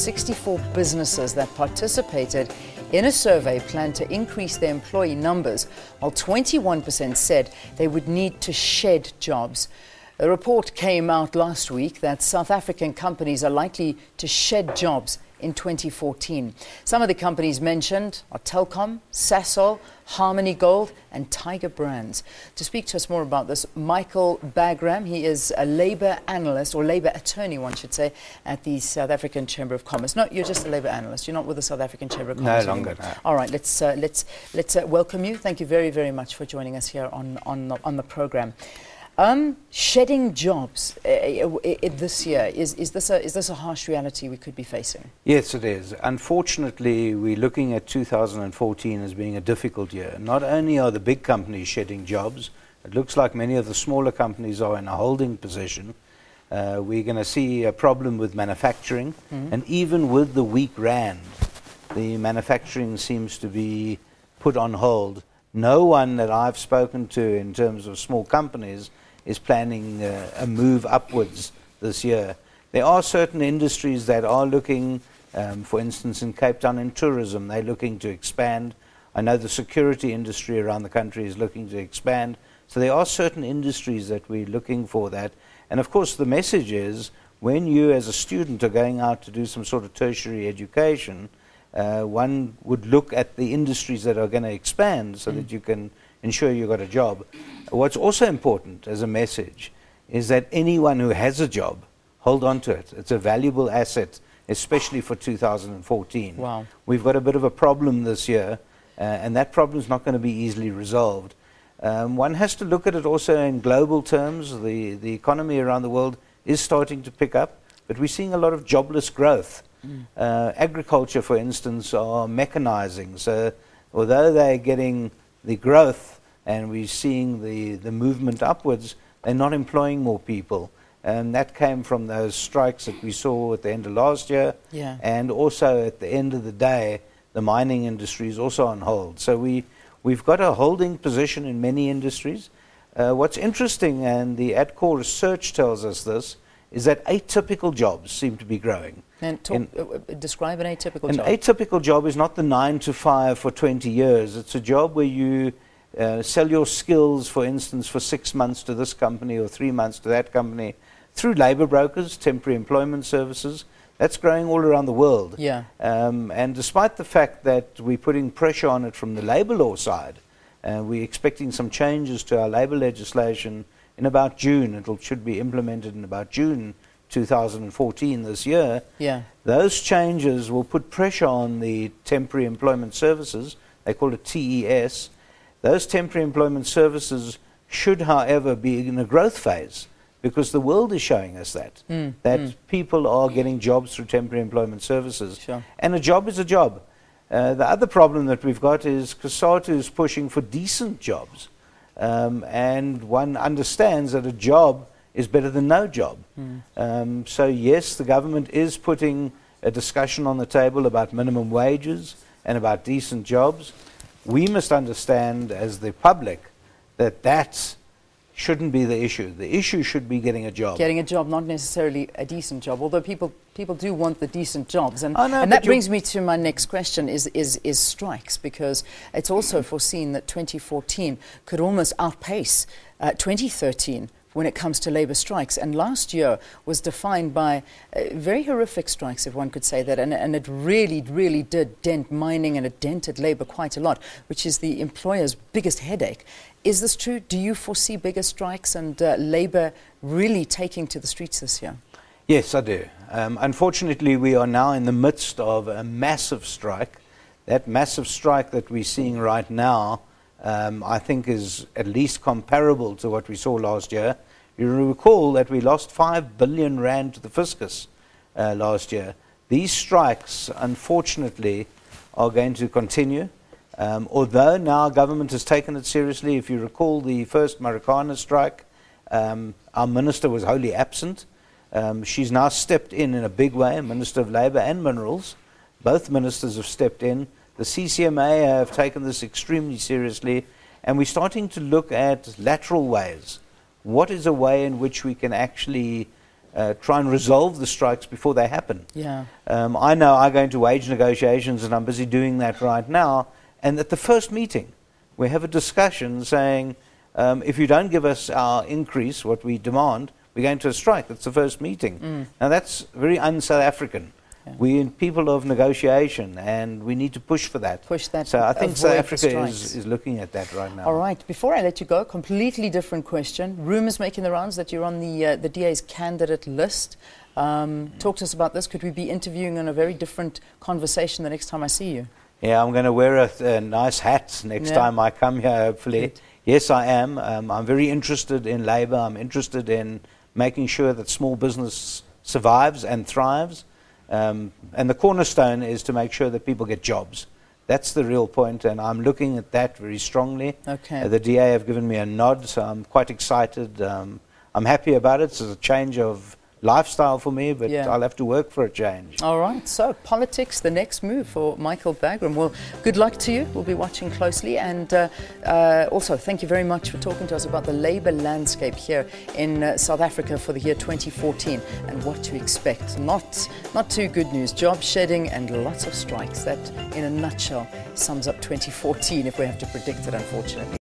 64 businesses that participated in a survey planned to increase their employee numbers, while 21% said they would need to shed jobs. A report came out last week that South African companies are likely to shed jobs in 2014. Some of the companies mentioned are Telkom, Sasol, Harmony Gold, and Tiger Brands. To speak to us more about this, Michael Bagraim, he is a labour analyst, or labour attorney, one should say, at the South African Chamber of Commerce. No, you're just a labour analyst. You're not with the South African Chamber of Commerce. No longer. No. All right, let's, uh, let's, let's uh, welcome you. Thank you very, very much for joining us here on, on, the, on the programme. Um, shedding jobs uh, uh, uh, this year, is, is, this a, is this a harsh reality we could be facing? Yes, it is. Unfortunately, we're looking at 2014 as being a difficult year. Not only are the big companies shedding jobs, it looks like many of the smaller companies are in a holding position. Uh, we're going to see a problem with manufacturing, mm-hmm. and even with the weak rand, the manufacturing seems to be put on hold. No one that I've spoken to in terms of small companies is planning uh, a move upwards this year. There are certain industries that are looking, um, for instance, in Cape Town in tourism, they're looking to expand. I know the security industry around the country is looking to expand. So there are certain industries that we're looking for that. And of course, the message is when you, as a student, are going out to do some sort of tertiary education, uh, one would look at the industries that are going to expand so mm. that you can ensure you've got a job. What's also important as a message is that anyone who has a job, hold on to it. It's a valuable asset, especially for 2014. Wow. We've got a bit of a problem this year, uh, and that problem is not going to be easily resolved. Um, one has to look at it also in global terms. The, the economy around the world is starting to pick up, but we're seeing a lot of jobless growth. Mm. Uh, agriculture, for instance, are mechanizing. So although they're getting the growth and we're seeing the, the movement upwards, they're not employing more people. And that came from those strikes that we saw at the end of last year. Yeah. And also at the end of the day, the mining industry is also on hold. So we, we've got a holding position in many industries. Uh, what's interesting, and the Adcorp research tells us this, is that atypical jobs seem to be growing. And talk, in, uh, uh, describe an atypical an job. An atypical job is not the nine to five for 20 years. It's a job where you uh, sell your skills, for instance, for six months to this company or three months to that company through labor brokers, temporary employment services. That's growing all around the world. Yeah. Um, and despite the fact that we're putting pressure on it from the labor law side, uh, we're expecting some changes to our labor legislation in about June. It should be implemented in about June 2014 this year. Yeah. Those changes will put pressure on the temporary employment services. They call it TES. Those temporary employment services should, however, be in a growth phase because the world is showing us that mm, that mm. people are getting jobs through temporary employment services, sure. and a job is a job. Uh, the other problem that we've got is COSATU is pushing for decent jobs. Um, and one understands that a job is better than no job. Mm. Um, so, yes, the government is putting a discussion on the table about minimum wages and about decent jobs. We must understand, as the public, that that's shouldn't be the issue. The issue should be getting a job. Getting a job, not necessarily a decent job, although people, people do want the decent jobs. And, oh, no, and that brings me to my next question is, is, is strikes, because it's also foreseen that 2014 could almost outpace uh, 2013 when it comes to labour strikes. And last year was defined by uh, very horrific strikes, if one could say that. And, and, it really, really did dent mining and it dented labour quite a lot, which is the employer's biggest headache. Is this true? Do you foresee bigger strikes and uh, labour really taking to the streets this year? Yes, I do. Um, unfortunately, we are now in the midst of a massive strike. That massive strike that we're seeing right now, um, I think, is at least comparable to what we saw last year. You recall that we lost 5 billion rand to the fiscus uh, last year. These strikes, unfortunately, are going to continue. Um, although now government has taken it seriously, if you recall the first Marikana strike, um, our minister was wholly absent. Um, she's now stepped in in a big way, Minister of Labour and Minerals. Both ministers have stepped in. The CCMA have taken this extremely seriously, and we're starting to look at lateral ways. What is a way in which we can actually uh, try and resolve the strikes before they happen. Yeah. Um, I know I go into wage negotiations and I'm busy doing that right now. And at the first meeting, we have a discussion saying, um, if you don't give us our increase, what we demand, we're going to a strike. That's the first meeting. Mm. Now that's very un-South African. Yeah. We're people of negotiation, and we need to push for that. Push that. So I think South Africa is, is looking at that right now. All right. Before I let you go, completely different question. Rumours making the rounds that you're on the uh, the DA's candidate list. Um, talk to us about this. Could we be interviewing on a very different conversation the next time I see you? Yeah, I'm going to wear a, a nice hat next Yeah. time I come here, hopefully. Good. Yes, I am. Um, I'm very interested in labour. I'm interested in making sure that small business survives and thrives. Um, and the cornerstone is to make sure that people get jobs. That's the real point, and I'm looking at that very strongly. Okay. Uh, the DA have given me a nod, so I'm quite excited. Um, I'm happy about it. It's a change of lifestyle for me, but Yeah. I'll have to work for a change. All right. So politics, the next move for Michael Bagraim. Well, good luck to you. We'll be watching closely, and uh, uh, also thank you very much for talking to us about the labour landscape here in uh, South Africa for the year 2014 and what to expect. Not not too good news. Job shedding and lots of strikes. That, in a nutshell, sums up 2014 if we have to predict it. Unfortunately.